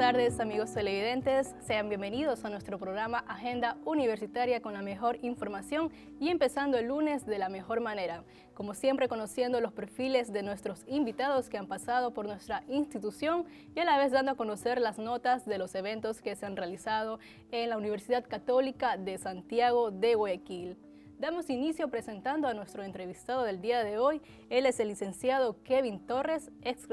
Tardes amigos televidentes, sean bienvenidos a nuestro programa Agenda Universitaria con la mejor información y empezando el lunes de la mejor manera. Como siempre conociendo los perfiles de nuestros invitados que han pasado por nuestra institución y a la vez dando a conocer las notas de los eventos que se han realizado en la Universidad Católica de Santiago de Guayaquil. Damos inicio presentando a nuestro entrevistado del día de hoy. Él es el licenciado Kevin Torres, ex,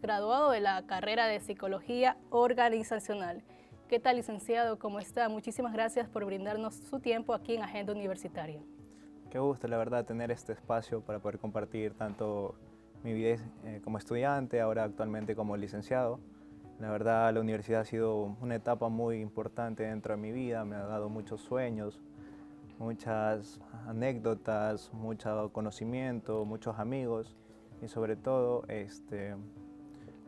graduado de la carrera de Psicología Organizacional. ¿Qué tal, licenciado? ¿Cómo está? Muchísimas gracias por brindarnos su tiempo aquí en Agenda Universitaria. Qué gusto, la verdad, tener este espacio para poder compartir tanto mi vida eh, como estudiante, ahora actualmente como licenciado. La verdad, la universidad ha sido una etapa muy importante dentro de mi vida, me ha dado muchos sueños, muchas anécdotas, mucho conocimiento, muchos amigos y sobre todo este,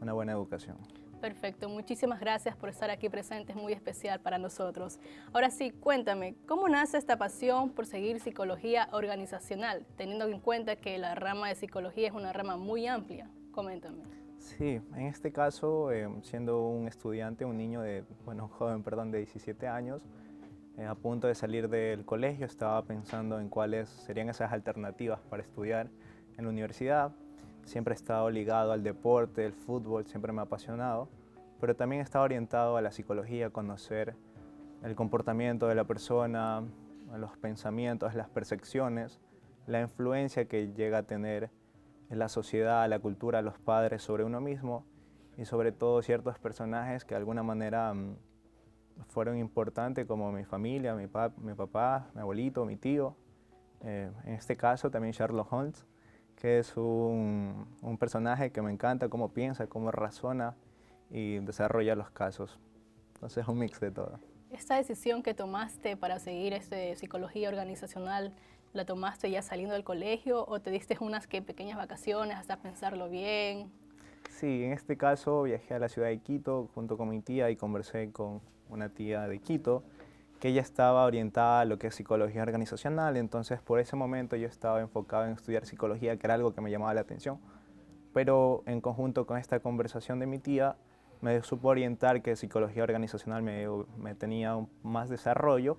una buena educación. Perfecto, muchísimas gracias por estar aquí presente, es muy especial para nosotros. Ahora sí, cuéntame, ¿cómo nace esta pasión por seguir psicología organizacional, teniendo en cuenta que la rama de psicología es una rama muy amplia? Coméntame. Sí, en este caso, eh, siendo un estudiante, un niño de, bueno, joven, perdón, de 17 años, a punto de salir del colegio estaba pensando en cuáles serían esas alternativas para estudiar en la universidad. Siempre he estado ligado al deporte, el fútbol, siempre me ha apasionado, pero también he estado orientado a la psicología, a conocer el comportamiento de la persona, los pensamientos, las percepciones, la influencia que llega a tener en la sociedad, la cultura, los padres sobre uno mismo y sobre todo ciertos personajes que de alguna manera mm, fueron importantes como mi familia, mi, mi papá, mi abuelito, mi tío. Eh, en este caso también Sherlock Holmes, que es un, un, personaje que me encanta cómo piensa, cómo razona y desarrolla los casos. Entonces es un mix de todo. ¿Esta decisión que tomaste para seguir este psicología organizacional, la tomaste ya saliendo del colegio o te diste unas que pequeñas vacaciones hasta pensarlo bien? Sí, en este caso viajé a la ciudad de Quito junto con mi tía y conversé con una tía de Quito, que ella estaba orientada a lo que es psicología organizacional, entonces por ese momento yo estaba enfocado en estudiar psicología, que era algo que me llamaba la atención, pero en conjunto con esta conversación de mi tía, me supo orientar que psicología organizacional me, me tenía más desarrollo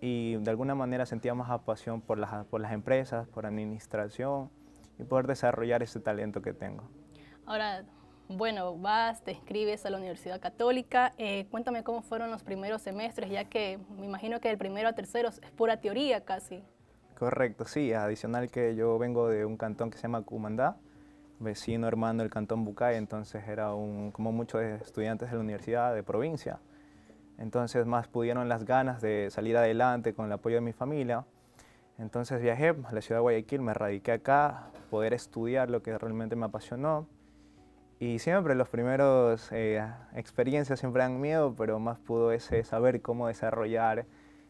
y de alguna manera sentía más pasión por las, por las empresas, por administración y poder desarrollar ese talento que tengo. Ahora, bueno, vas, te inscribes a la Universidad Católica. Eh, cuéntame cómo fueron los primeros semestres, ya que me imagino que del primero a tercero es pura teoría casi. Correcto, sí. Adicional que yo vengo de un cantón que se llama Cumandá, vecino hermano del cantón Bucay, entonces era un, como muchos estudiantes de la universidad de provincia. Entonces más pudieron las ganas de salir adelante con el apoyo de mi familia. Entonces viajé a la ciudad de Guayaquil, me radiqué acá, poder estudiar lo que realmente me apasionó y siempre los primeros eh, experiencias siempre dan miedo, pero más pudo ese saber cómo desarrollar,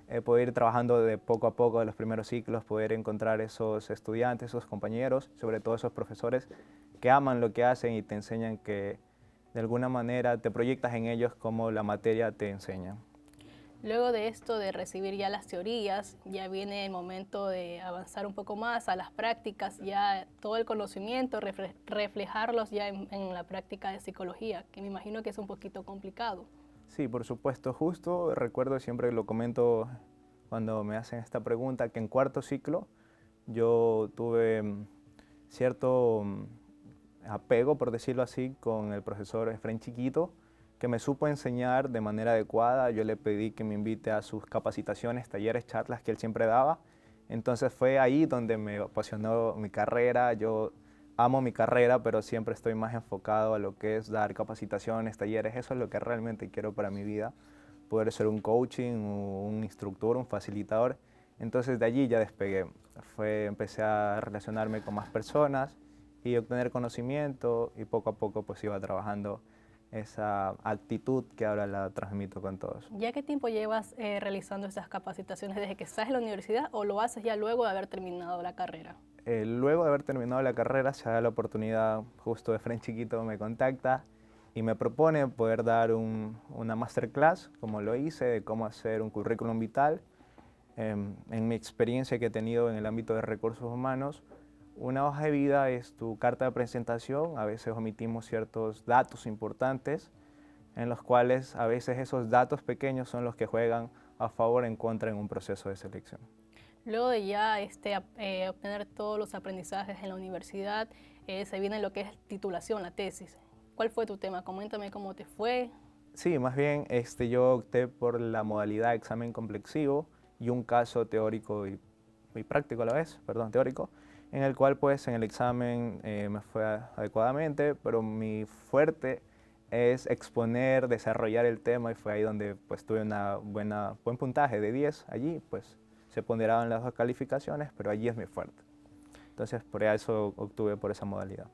eh, poder ir trabajando de poco a poco de los primeros ciclos, poder encontrar esos estudiantes, esos compañeros, sobre todo esos profesores que aman lo que hacen y te enseñan que de alguna manera te proyectas en ellos como la materia te enseña. Luego de esto, de recibir ya las teorías, ya viene el momento de avanzar un poco más a las prácticas, ya todo el conocimiento, reflejarlos ya en, la práctica de psicología, que me imagino que es un poquito complicado. Sí, por supuesto. Justo recuerdo, siempre lo comento cuando me hacen esta pregunta, que en cuarto ciclo yo tuve mm, cierto mm, apego, por decirlo así, con el profesor Efraín Chiquito, que me supo enseñar de manera adecuada. Yo le pedí que me invite a sus capacitaciones, talleres, charlas que él siempre daba. Entonces fue ahí donde me apasionó mi carrera. Yo amo mi carrera, pero siempre estoy más enfocado a lo que es dar capacitaciones, talleres. Eso es lo que realmente quiero para mi vida. Poder ser un coaching, un instructor, un facilitador. Entonces de allí ya despegué. Fue, empecé a relacionarme con más personas y obtener conocimiento y poco a poco pues iba trabajando esa actitud que ahora la transmito con todos. ¿Ya qué tiempo llevas eh, realizando esas capacitaciones? ¿Desde que estás en la universidad o lo haces ya luego de haber terminado la carrera? Eh, luego de haber terminado la carrera se da la oportunidad, justo de Fren Chiquito me contacta y me propone poder dar una masterclass, como lo hice, de cómo hacer un currículum vital. Em, en mi experiencia que he tenido en el ámbito de recursos humanos, una hoja de vida es tu carta de presentación, a veces omitimos ciertos datos importantes, en los cuales a veces esos datos pequeños son los que juegan a favor o en contra en un proceso de selección. Luego de ya este, eh, obtener todos los aprendizajes en la universidad, eh, se viene lo que es titulación, la tesis. ¿Cuál fue tu tema? Coméntame cómo te fue. Sí, más bien este, yo opté por la modalidad examen complexivo y un caso teórico y, práctico a la vez, perdón, teórico, en el cual pues en el examen eh, me fue adecuadamente, pero mi fuerte es exponer, desarrollar el tema y fue ahí donde pues tuve una buena, buen puntaje de 10 allí, pues se ponderaban las dos calificaciones, pero allí es mi fuerte. Entonces por eso obtuve por esa modalidad.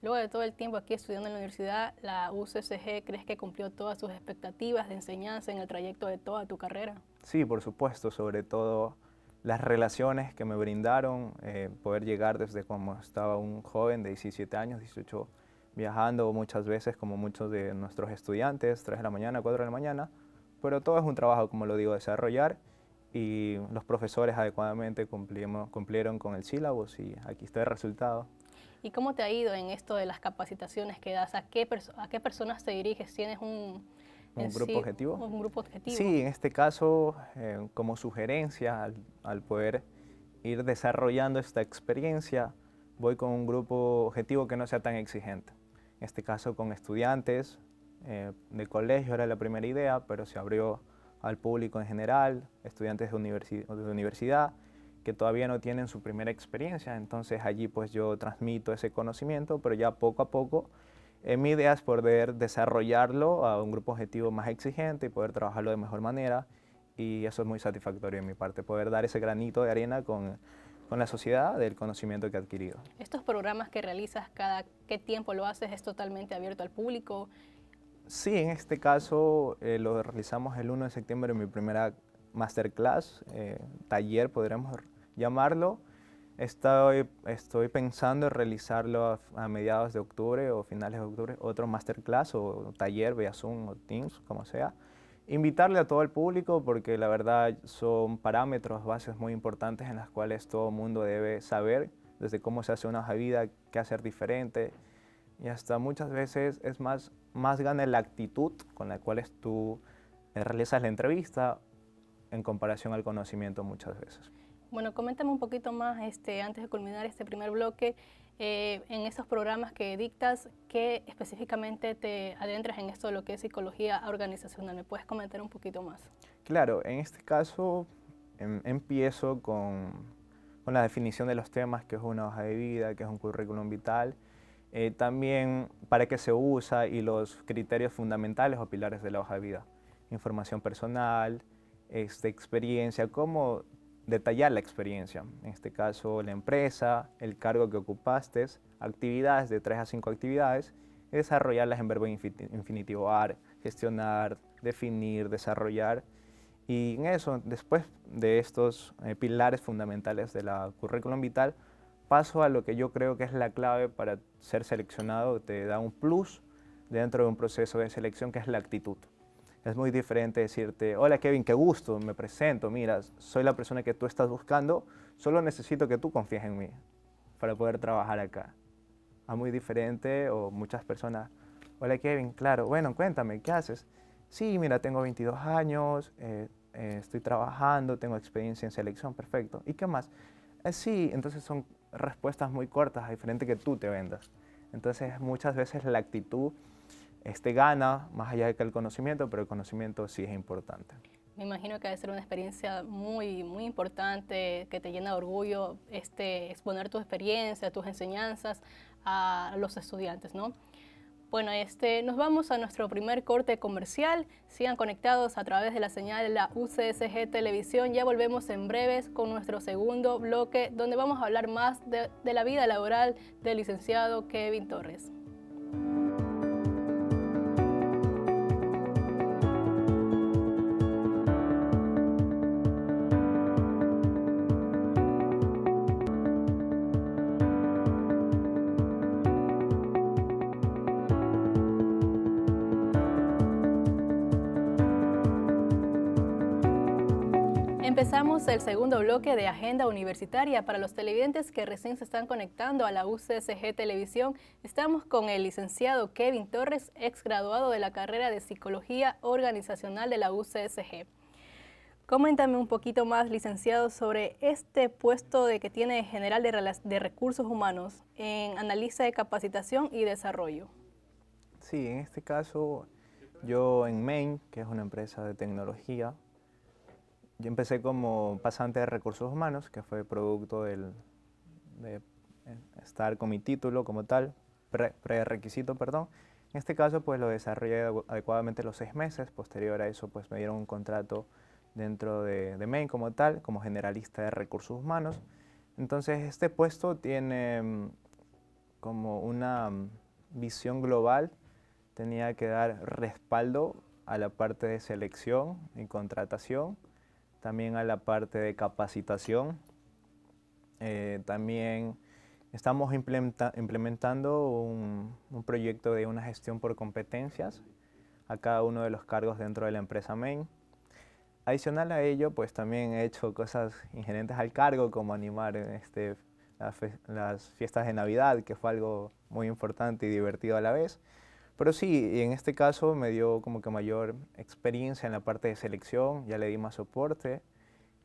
Luego de todo el tiempo aquí estudiando en la universidad, ¿la UCSG crees que cumplió todas sus expectativas de enseñanza en el trayecto de toda tu carrera? Sí, por supuesto, sobre todo las relaciones que me brindaron, eh, poder llegar desde como estaba un joven de 17 años, 18, viajando muchas veces como muchos de nuestros estudiantes, 3 de la mañana, 4 de la mañana, pero todo es un trabajo, como lo digo, desarrollar y los profesores adecuadamente cumplieron con el sílabo y aquí está el resultado. ¿Y cómo te ha ido en esto de las capacitaciones que das? ¿A qué, a qué personas te diriges? ¿Tienes un, ¿Un grupo objetivo? Un grupo objetivo. Sí, en este caso, eh, como sugerencia, al, poder ir desarrollando esta experiencia, voy con un grupo objetivo que no sea tan exigente. En este caso, con estudiantes eh, de colegio era la primera idea, pero se abrió al público en general, estudiantes de, de universidad que todavía no tienen su primera experiencia, entonces allí pues yo transmito ese conocimiento, pero ya poco a poco eh, mi idea es poder desarrollarlo a un grupo objetivo más exigente y poder trabajarlo de mejor manera y eso es muy satisfactorio en mi parte, poder dar ese granito de arena con, con la sociedad del conocimiento que he adquirido. ¿Estos programas que realizas cada qué tiempo lo haces es totalmente abierto al público? Sí, en este caso eh, lo realizamos el 1 de septiembre en mi primera masterclass, eh, taller podríamos llamarlo. Estoy, estoy pensando en realizarlo a, mediados de octubre o finales de octubre, otro masterclass o taller vía Zoom o Teams, como sea. Invitarle a todo el público porque la verdad son parámetros, bases muy importantes en las cuales todo mundo debe saber desde cómo se hace una hoja de vida, qué hacer diferente. Y hasta muchas veces es más, más gana la actitud con la cual tú eh, realizas la entrevista en comparación al conocimiento muchas veces. Bueno, coméntame un poquito más, este, antes de culminar este primer bloque, eh, en esos programas que dictas, ¿qué específicamente te adentras en esto de lo que es psicología organizacional? ¿Me puedes comentar un poquito más? Claro, en este caso em, empiezo con, con, la definición de los temas, que es una hoja de vida, que es un currículum vital, eh, también para qué se usa y los criterios fundamentales o pilares de la hoja de vida. Información personal, este, experiencia, cómo detallar la experiencia, en este caso la empresa, el cargo que ocupaste, actividades de tres a cinco actividades, y desarrollarlas en verbo infinitivo ar, gestionar, definir, desarrollar. Y en eso, después de estos eh, pilares fundamentales de la currículum vital, paso a lo que yo creo que es la clave para ser seleccionado, te da un plus dentro de un proceso de selección que es la actitud. Es muy diferente decirte, hola Kevin, qué gusto, me presento, mira, soy la persona que tú estás buscando, solo necesito que tú confíes en mí para poder trabajar acá. Es muy diferente o muchas personas, hola Kevin, claro, bueno, cuéntame, ¿qué haces? Sí, mira, tengo 22 años, eh, eh, estoy trabajando, tengo experiencia en selección, perfecto. ¿Y qué más? Eh, sí, entonces son respuestas muy cortas, diferente que tú te vendas. Entonces muchas veces la actitud este gana más allá de que el conocimiento, pero el conocimiento sí es importante. Me imagino que debe ser una experiencia muy, muy importante, que te llena de orgullo este, exponer tu experiencia, tus enseñanzas a los estudiantes, ¿no? Bueno, este, nos vamos a nuestro primer corte comercial. Sigan conectados a través de la señal de la UCSG Televisión. Ya volvemos en breves con nuestro segundo bloque, donde vamos a hablar más de la vida laboral del licenciado Kevin Torres. Empezamos el segundo bloque de Agenda Universitaria. Para los televidentes que recién se están conectando a la UCSG Televisión, estamos con el licenciado Kevin Torres, ex graduado de la carrera de Psicología Organizacional de la UCSG. Coméntame un poquito más, licenciado, sobre este puesto de que tiene General de, Recursos Humanos en Analiza de Capacitación y Desarrollo. Sí, en este caso yo en Maine, que es una empresa de tecnología, yo empecé como pasante de recursos humanos, que fue producto del, de estar con mi título como tal, prerequisito, perdón. En este caso, pues lo desarrollé adecuadamente los seis meses. Posterior a eso, pues me dieron un contrato dentro de, de Maine como tal, como generalista de recursos humanos. Entonces, este puesto tiene mm, como una mm, visión global. Tenía que dar respaldo a la parte de selección y contratación, también a la parte de capacitación. Eh, también estamos implementando un, proyecto de una gestión por competencias a cada uno de los cargos dentro de la empresa Main. Adicional a ello, pues también he hecho cosas inherentes al cargo, como animar este, las fiestas de Navidad, que fue algo muy importante y divertido a la vez. Pero sí, en este caso me dio como que mayor experiencia en la parte de selección, ya le di más soporte,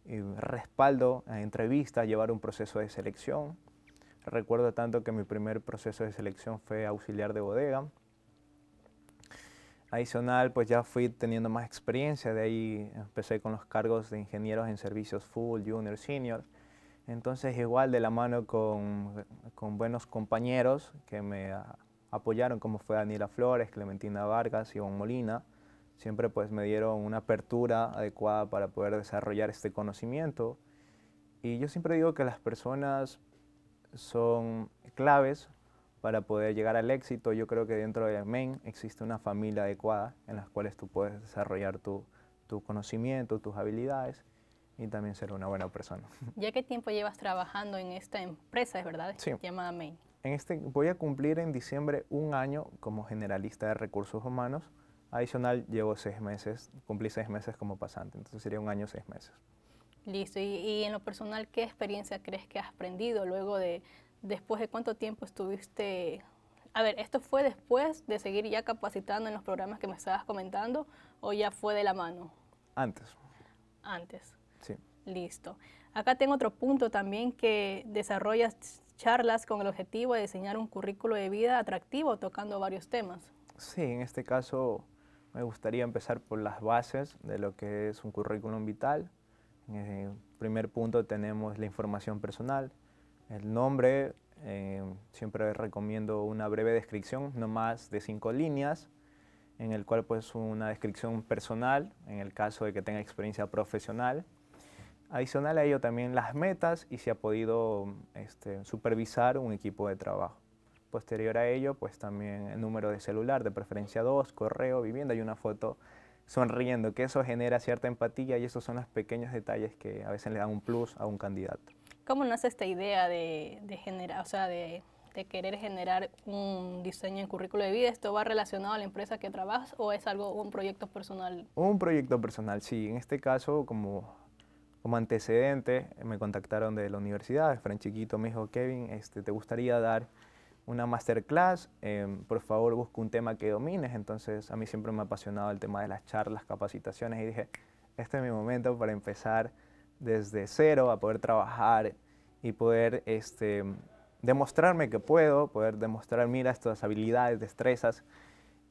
y respaldo a entrevistas, llevar un proceso de selección. Recuerdo tanto que mi primer proceso de selección fue auxiliar de bodega. Adicional, pues ya fui teniendo más experiencia, de ahí empecé con los cargos de ingenieros en servicios full, junior, senior. Entonces igual de la mano con, con buenos compañeros que me apoyaron como fue Daniela Flores, Clementina Vargas, Iván Molina. Siempre pues me dieron una apertura adecuada para poder desarrollar este conocimiento. Y yo siempre digo que las personas son claves para poder llegar al éxito. Yo creo que dentro de MEN existe una familia adecuada en la cuales tú puedes desarrollar tu, tu conocimiento, tus habilidades y también ser una buena persona. ¿Ya qué tiempo llevas trabajando en esta empresa, es verdad? Sí. Llamada Main. En este, voy a cumplir en diciembre un año como generalista de recursos humanos. Adicional, llevo seis meses, cumplí seis meses como pasante, entonces sería un año, seis meses. Listo. Y, en lo personal, ¿qué experiencia crees que has aprendido luego de, después de cuánto tiempo estuviste... A ver, ¿esto fue después de seguir ya capacitando en los programas que me estabas comentando o ya fue de la mano? Antes. Antes. Sí. Listo. Acá tengo otro punto también que desarrollas charlas con el objetivo de diseñar un currículo de vida atractivo tocando varios temas. Sí, en este caso me gustaría empezar por las bases de lo que es un currículum vital. En primer punto tenemos la información personal, el nombre, eh, siempre recomiendo una breve descripción, no más de cinco líneas, en el cual pues una descripción personal, en el caso de que tenga experiencia profesional, Adicional a ello también las metas y si ha podido este, supervisar un equipo de trabajo. Posterior a ello, pues también el número de celular, de preferencia 2, correo, vivienda y una foto sonriendo, que eso genera cierta empatía y esos son los pequeños detalles que a veces le dan un plus a un candidato. ¿Cómo nace esta idea de, generar, o sea, de, de, querer generar un diseño en currículo de vida? ¿Esto va relacionado a la empresa que trabajas o es algo, un proyecto personal? Un proyecto personal, sí. En este caso, como como antecedente, me contactaron de la universidad, Fran Chiquito me dijo, Kevin, este, ¿te gustaría dar una masterclass? Em, por favor, busca un tema que domines. Entonces, a mí siempre me ha apasionado el tema de las charlas, capacitaciones, y dije, este es mi momento para empezar desde cero a poder trabajar y poder este, demostrarme que puedo, poder demostrar, mira, estas habilidades, destrezas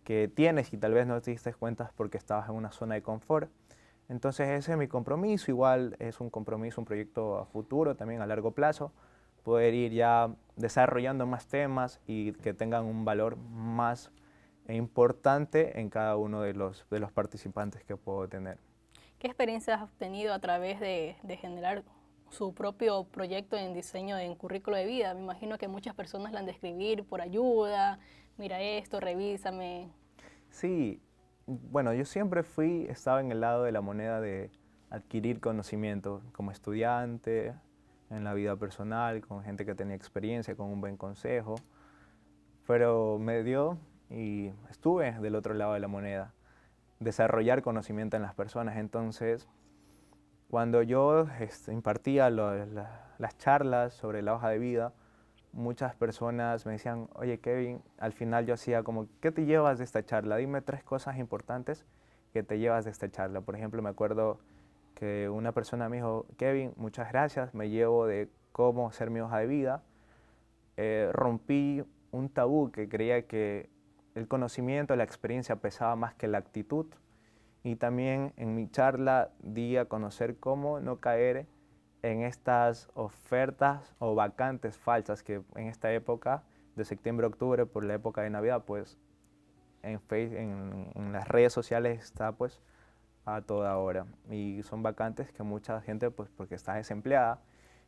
que tienes y tal vez no te diste cuenta porque estabas en una zona de confort. Entonces ese es mi compromiso, igual es un compromiso, un proyecto a futuro, también a largo plazo, poder ir ya desarrollando más temas y que tengan un valor más importante en cada uno de los, de los participantes que puedo tener. ¿Qué experiencias has obtenido a través de, de generar su propio proyecto en diseño en currículo de vida? Me imagino que muchas personas la han de escribir por ayuda, mira esto, revísame. Sí, bueno, yo siempre fui, estaba en el lado de la moneda de adquirir conocimiento como estudiante, en la vida personal, con gente que tenía experiencia, con un buen consejo, pero me dio y estuve del otro lado de la moneda, desarrollar conocimiento en las personas. Entonces, Cuando yo este, impartía las charlas sobre la hoja de vida, muchas personas me decían, oye Kevin, al final yo hacía como, ¿qué te llevas de esta charla? Dime tres cosas importantes que te llevas de esta charla. Por ejemplo, me acuerdo que una persona me dijo, Kevin, muchas gracias, me llevo de cómo hacer mi hoja de vida. Eh, rompí un tabú que creía que el conocimiento, la experiencia pesaba más que la actitud. Y también en mi charla di a conocer cómo no caer en estas ofertas o vacantes falsas que en esta época de septiembre octubre por la época de Navidad pues en, Facebook, en, las redes sociales está pues a toda hora y son vacantes que mucha gente pues porque está desempleada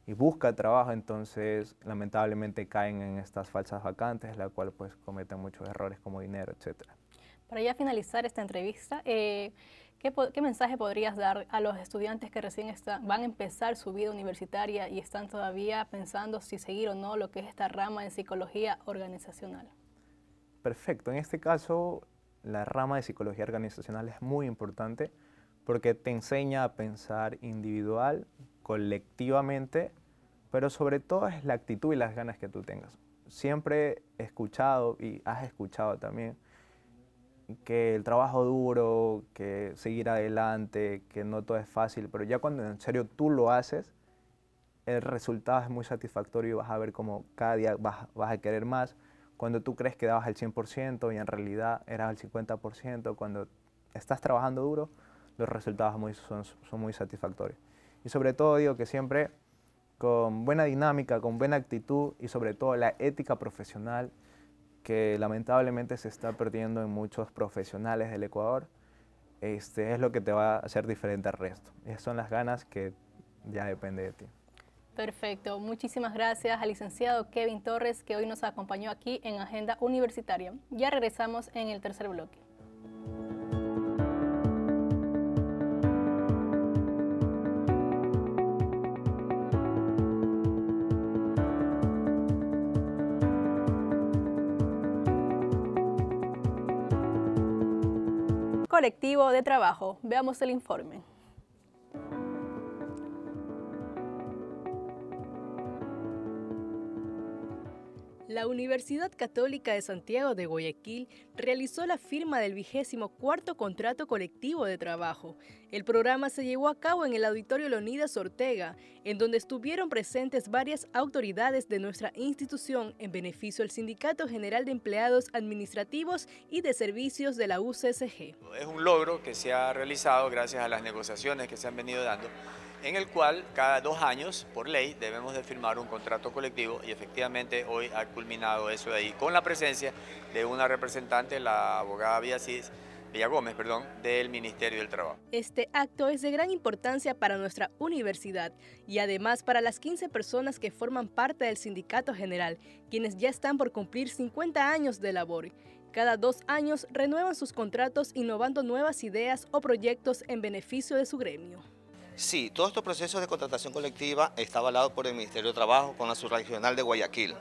y busca trabajo entonces lamentablemente caen en estas falsas vacantes la cual pues cometen muchos errores como dinero etcétera. Para ya finalizar esta entrevista, eh, ¿Qué, mensaje podrías dar a los estudiantes que recién van a empezar su vida universitaria y están todavía pensando si seguir o no lo que es esta rama de psicología organizacional? Perfecto. En este caso, la rama de psicología organizacional es muy importante porque te enseña a pensar individual, colectivamente, pero sobre todo es la actitud y las ganas que tú tengas. Siempre he escuchado y has escuchado también que el trabajo duro, que seguir adelante, que no todo es fácil, pero ya cuando en serio tú lo haces, el resultado es muy satisfactorio y vas a ver como cada día vas, a querer más. Cuando tú crees que dabas el 100% y en realidad eras el 50%, cuando estás trabajando duro, los resultados son, son muy satisfactorios. Y sobre todo digo que siempre con buena dinámica, con buena actitud y sobre todo la ética profesional que lamentablemente se está perdiendo en muchos profesionales del Ecuador, este, es lo que te va a hacer diferente al resto. Esas son las ganas que ya depende de ti. Perfecto. Muchísimas gracias al licenciado Kevin Torres que hoy nos acompañó aquí en Agenda Universitaria. Ya regresamos en el tercer bloque. Colectivo de trabajo. Veamos el informe. La Universidad Católica de Santiago de Guayaquil realizó la firma del vigésimo cuarto contrato colectivo de trabajo. El programa se llevó a cabo en el Auditorio Leonidas Ortega, en donde estuvieron presentes varias autoridades de nuestra institución en beneficio del Sindicato General de Empleados Administrativos y de Servicios de la UCSG. Es un logro que se ha realizado gracias a las negociaciones que se han venido dando en el cual cada dos años, por ley, debemos de firmar un contrato colectivo y efectivamente hoy ha culminado eso de ahí con la presencia de una representante, la abogada Villasís, Villa Gómez, perdón, del Ministerio del Trabajo. Este acto es de gran importancia para nuestra universidad y además para las 15 personas que forman parte del Sindicato General, quienes ya están por cumplir 50 años de labor. Cada dos años renuevan sus contratos innovando nuevas ideas o proyectos en beneficio de su gremio. Sí, todos estos procesos de contratación colectiva está avalado por el Ministerio de Trabajo con la subregional de Guayaquil.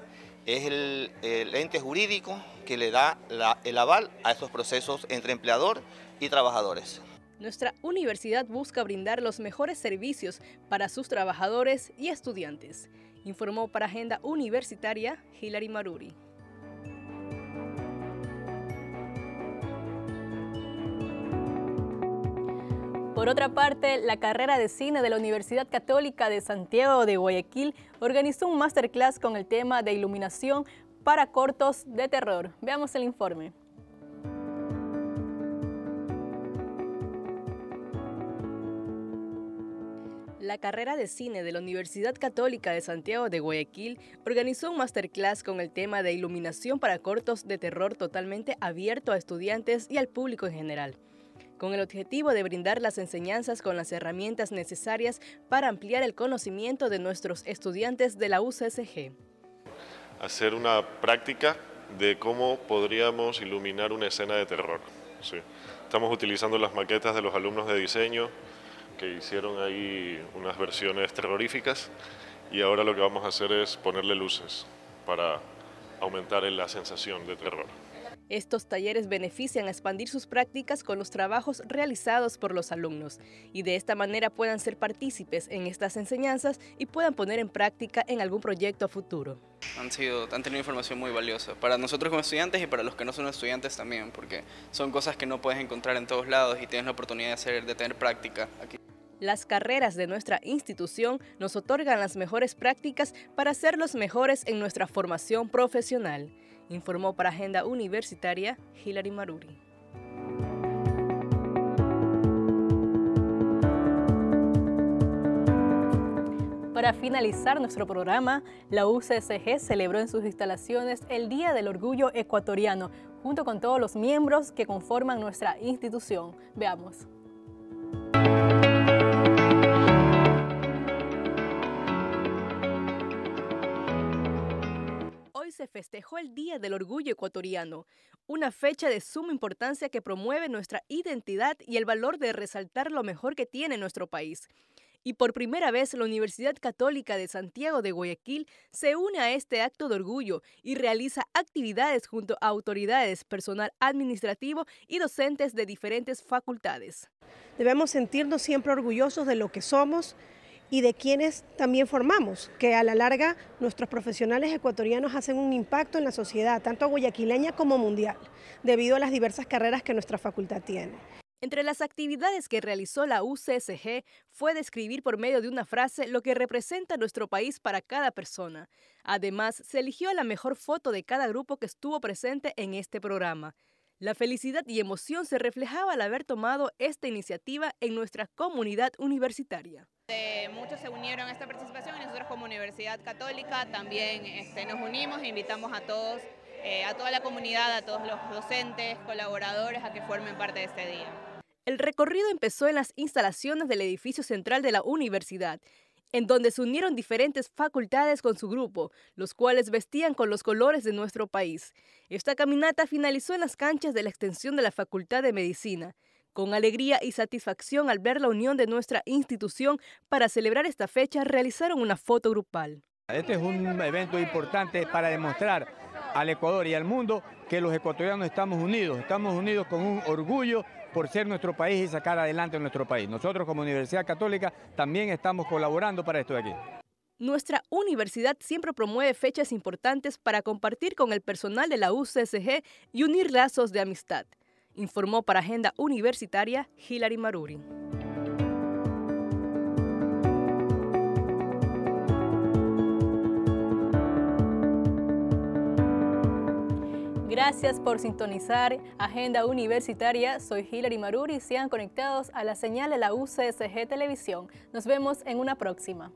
Es el, ente jurídico que le da el aval a estos procesos entre empleador y trabajadores. Nuestra universidad busca brindar los mejores servicios para sus trabajadores y estudiantes, informó para Agenda Universitaria Hilary Maruri. Por otra parte, la carrera de cine de la Universidad Católica de Santiago de Guayaquil organizó un masterclass con el tema de iluminación para cortos de terror. Veamos el informe. La carrera de cine de la Universidad Católica de Santiago de Guayaquil organizó un masterclass con el tema de iluminación para cortos de terror totalmente abierto a estudiantes y al público en general con el objetivo de brindar las enseñanzas con las herramientas necesarias para ampliar el conocimiento de nuestros estudiantes de la UCSG. Hacer una práctica de cómo podríamos iluminar una escena de terror. Estamos utilizando las maquetas de los alumnos de diseño que hicieron ahí unas versiones terroríficas y ahora lo que vamos a hacer es ponerle luces para aumentar la sensación de terror. Estos talleres benefician a expandir sus prácticas con los trabajos realizados por los alumnos y de esta manera puedan ser partícipes en estas enseñanzas y puedan poner en práctica en algún proyecto a futuro. Han, sido, han tenido información muy valiosa para nosotros como estudiantes y para los que no son estudiantes también, porque son cosas que no puedes encontrar en todos lados y tienes la oportunidad de, hacer, de tener práctica aquí. Las carreras de nuestra institución nos otorgan las mejores prácticas para ser los mejores en nuestra formación profesional informó para Agenda Universitaria Hilary Maruri. Para finalizar nuestro programa, la UCSG celebró en sus instalaciones el Día del Orgullo Ecuatoriano, junto con todos los miembros que conforman nuestra institución. Veamos. Se festejó el Día del Orgullo Ecuatoriano, una fecha de suma importancia que promueve nuestra identidad y el valor de resaltar lo mejor que tiene nuestro país. Y por primera vez la Universidad Católica de Santiago de Guayaquil se une a este acto de orgullo y realiza actividades junto a autoridades, personal administrativo y docentes de diferentes facultades. Debemos sentirnos siempre orgullosos de lo que somos, y de quienes también formamos, que a la larga nuestros profesionales ecuatorianos hacen un impacto en la sociedad, tanto guayaquileña como mundial, debido a las diversas carreras que nuestra facultad tiene. Entre las actividades que realizó la UCSG fue describir por medio de una frase lo que representa nuestro país para cada persona. Además, se eligió la mejor foto de cada grupo que estuvo presente en este programa. La felicidad y emoción se reflejaba al haber tomado esta iniciativa en nuestra comunidad universitaria. muchos se unieron a esta participación y nosotros como Universidad Católica también este, nos unimos e invitamos a todos, eh, a toda la comunidad, a todos los docentes, colaboradores a que formen parte de este día. El recorrido empezó en las instalaciones del edificio central de la universidad en donde se unieron diferentes facultades con su grupo, los cuales vestían con los colores de nuestro país. Esta caminata finalizó en las canchas de la extensión de la Facultad de Medicina. Con alegría y satisfacción al ver la unión de nuestra institución para celebrar esta fecha, realizaron una foto grupal. Este es un evento importante para demostrar al Ecuador y al mundo que los ecuatorianos estamos unidos, estamos unidos con un orgullo por ser nuestro país y sacar adelante nuestro país. Nosotros como Universidad Católica también estamos colaborando para esto de aquí. Nuestra universidad siempre promueve fechas importantes para compartir con el personal de la UCSG y unir lazos de amistad, informó para Agenda Universitaria Hilary Maruri. Gracias por sintonizar Agenda Universitaria. Soy Hilary Maruri y sean conectados a la señal de la UCSG Televisión. Nos vemos en una próxima.